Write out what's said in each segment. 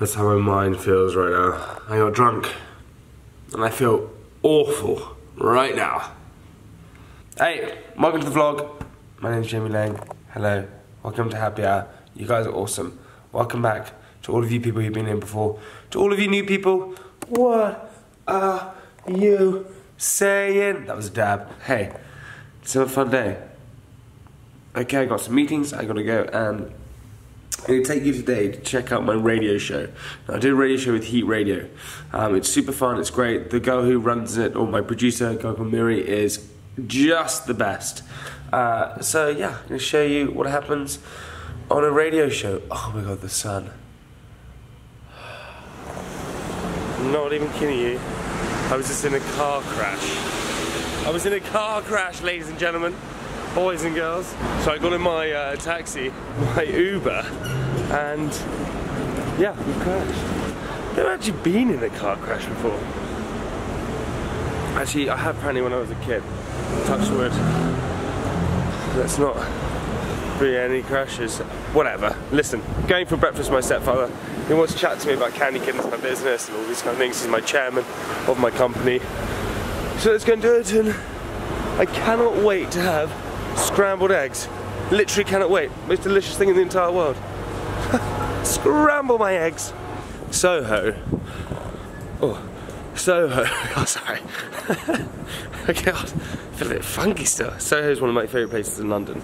That's how my mind feels right now. I got drunk. And I feel awful right now. Hey, welcome to the vlog. My name's Jamie Laing. Hello. Welcome to Happy Hour. You guys are awesome. Welcome back to all of you people who've been here before. To all of you new people, what are you saying? That was a dab. Hey, it's a fun day. Okay, I got some meetings, I gotta go, and I'm going to take you today to check out my radio show. Now, I do a radio show with Heat Radio. Um, it's super fun, it's great. The girl who runs it, or my producer, called Miri, is just the best. Uh, so, yeah, I'm going to show you what happens on a radio show. Oh my god, the sun. Not even kidding you. I was just in a car crash. I was in a car crash, ladies and gentlemen boys and girls. So I got in my uh, taxi, my Uber, and yeah, we crashed. Never actually been in a car crash before. Actually, I have apparently when I was a kid. Touch wood. Let's not be any crashes. Whatever. Listen, going for breakfast with my stepfather. He wants to chat to me about candy kittens, my business, and all these kind of things. He's my chairman of my company. So let's go and do it. And I cannot wait to have scrambled eggs. Literally cannot wait. Most delicious thing in the entire world. Scramble my eggs. Soho. Oh, Soho. Oh, sorry. okay, I feel a bit funky still. Soho is one of my favourite places in London.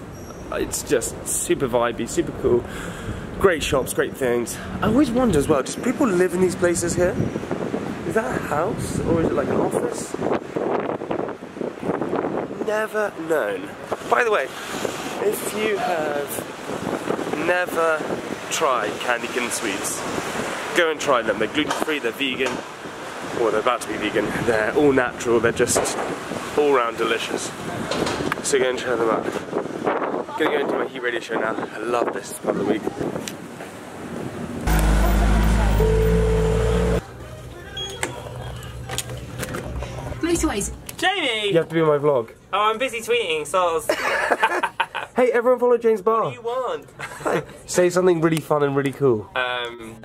Uh, it's just super vibey, super cool. Great shops, great things. I always wonder as well, does people live in these places here? Is that a house or is it like an office? Never known. By the way, if you have never tried candy cane sweets, go and try them. They're gluten free, they're vegan, or they're about to be vegan. They're all natural, they're just all round delicious. So go and try them out. Gonna go into my heat radio show now. I love this part of the week. Motorways. Jamie! You have to be in my vlog. Oh, I'm busy tweeting, so I was, Hey, everyone follow James Barr. what do you want? Say something really fun and really cool. Um,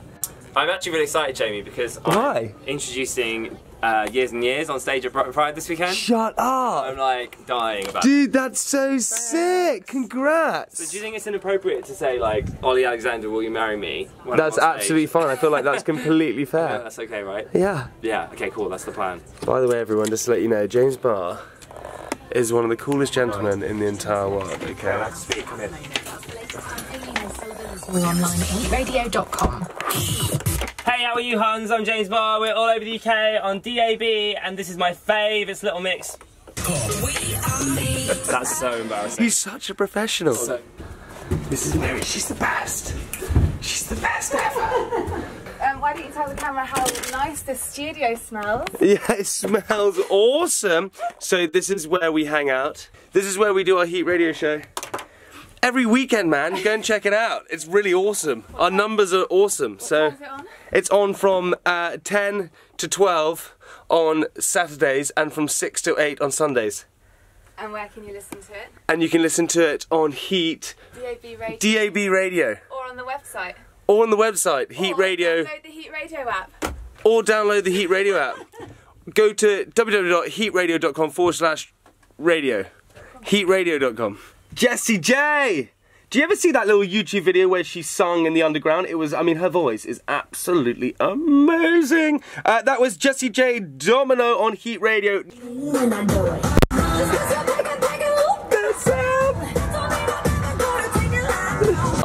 I'm actually really excited, Jamie, because Why? I'm introducing uh, Years and Years on stage at Pride this weekend. Shut up! I'm like dying about it. Dude, that's so sick! Congrats! So do you think it's inappropriate to say like, Ollie Alexander, will you marry me? That's I'm on stage? absolutely fine. I feel like that's completely Yeah, fair. that's okay, right? Yeah. Yeah, okay, cool, that's the plan. By the way, everyone, just to let you know, James Barr is one of the coolest gentlemen in the entire world, okay? We're online at heatradio.com. Hey, how are you, Huns? I'm James Barr. We're all over the UK on DAB, and this is my fave. It's Little Mix. That's so embarrassing. He's such a professional. So- This is Mary. She's the best. She's the best ever. Why don't you tell the camera how nice this studio smells? Yeah, it smells awesome. So this is where we hang out. This is where we do our Heat Radio show. Every weekend, man. Go and check it out. It's really awesome. Our numbers are awesome. So time's it on? it's on from uh, 10 to 12 on Saturdays and from 6 to 8 on Sundays. And where can you listen to it? And you can listen to it on Heat DAB radio DAB Radio or on the website. Or on the website Heat Or Radio Download the Heat Radio app. or download the Heat Radio app. Go to www.heatradio.com forward slash radio. Heatradio.com. Jessie J! Do you ever see that little YouTube video where she sung in the underground? It was, I mean, her voice is absolutely amazing. Uh, that was Jessie J Domino on Heat Radio.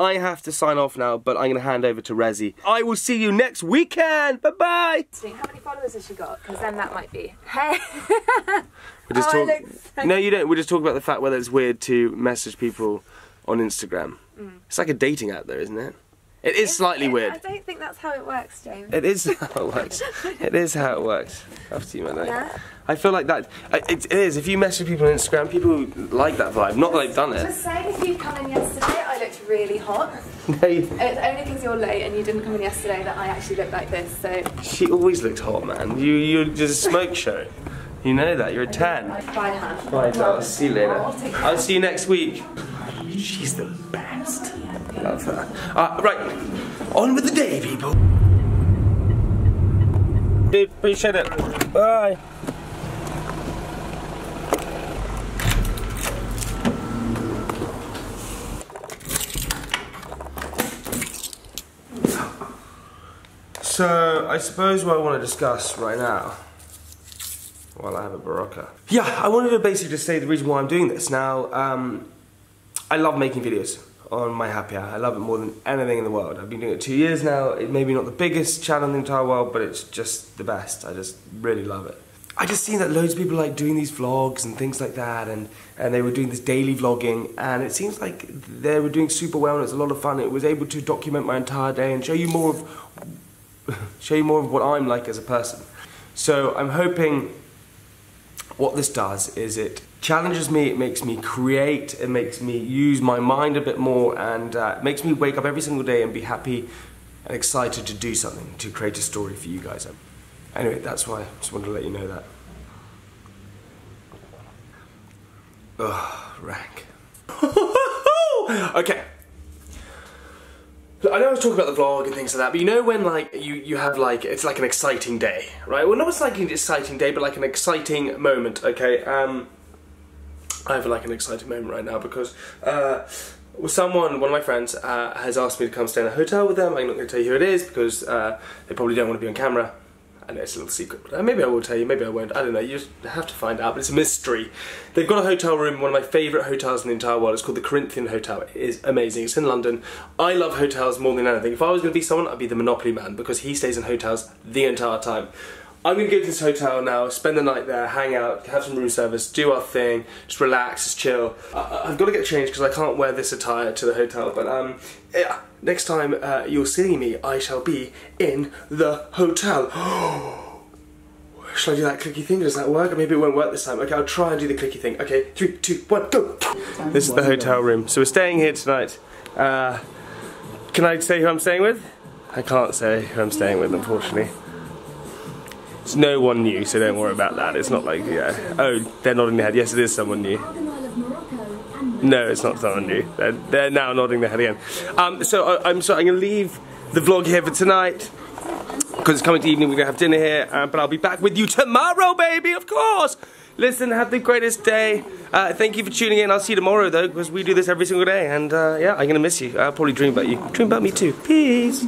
I have to sign off now, but I'm going to hand over to Rezzy. I will see you next weekend. Bye bye. How many followers has she got? Because then that might be. Hey! We just Oh, talk. so- No, you don't. We just talk about the fact whether it's weird to message people on Instagram. Mm. It's like a dating app, though, isn't it? It is slightly I weird. I don't think that's how it works, James. It is how it works. it is how it works. After you, my lady. Yeah? I feel like that. It, it is. If you message people on Instagram, people like that vibe. Not that they've done it. Just saying, if you'd come in yesterday, really hot. It's only because you're late and you didn't come in yesterday that I actually look like this. So she always looks hot, man. You, you're just a smoke show. You know that. You're a ten. bye, Han. Right, I'll see you later. I'll see you next week. She's the best. Love her. Uh, right, on with the day, people. Appreciate it. Bye. So, I suppose what I want to discuss right now, while I have a Berocca. Yeah, I wanted to basically just say the reason why I'm doing this. Now, um, I love making videos on my happy hour. I love it more than anything in the world. I've been doing it two years now. It may be not the biggest channel in the entire world, but it's just the best. I just really love it. I just seen that loads of people like doing these vlogs and things like that, and, and they were doing this daily vlogging, and it seems like they were doing super well, and it was a lot of fun. It was able to document my entire day and show you more of show you more of what I'm like as a person. So I'm hoping what this does is it challenges me, it makes me create, it makes me use my mind a bit more, and uh, makes me wake up every single day and be happy and excited to do something, to create a story for you guys. Anyway, that's why I just wanted to let you know that. Ugh, rank. okay. I know I was talking about the vlog and things like that, but you know when like you, you have like it's like an exciting day, right? Well, not it's like an exciting day, but like an exciting moment. Okay, um, I have like an exciting moment right now because uh, someone, one of my friends, uh, has asked me to come stay in a hotel with them. I'm not going to tell you who it is because uh, they probably don't want to be on camera. I know it's a little secret, uh, maybe I will tell you, maybe I won't. I don't know. You just have to find out. But it's a mystery. They've got a hotel room, one of my favourite hotels in the entire world. It's called the Corinthian Hotel. It is amazing. It's in London. I love hotels more than anything. If I was going to be someone, I'd be the Monopoly man because he stays in hotels the entire time. I'm going to go to this hotel now, spend the night there, hang out, have some room service, do our thing, just relax, just chill. I, have got to get changed because I can't wear this attire to the hotel, but um, yeah, next time uh, you'll see me, I shall be in the hotel. Shall I do that clicky thing? Does that work? Maybe it won't work this time. Okay, I'll try and do the clicky thing. Okay, three, two, one, go! This is the hotel room. So we're staying here tonight. Uh, can I say who I'm staying with? I can't say who I'm staying with, unfortunately. It's no one new, so don't worry about that. It's not like, yeah. Oh, they're nodding their head. Yes, it is someone new. No, it's not someone new. They're, they're now nodding their head again. Um, so I, am sorry, I'm going to leave the vlog here for tonight because it's coming to evening. We're going to have dinner here, uh, but I'll be back with you tomorrow, baby, of course. Listen, have the greatest day. Uh, thank you for tuning in. I'll see you tomorrow, though, because we do this every single day. And uh, yeah, I'm going to miss you. I'll probably dream about you. Dream about me, too. Peace.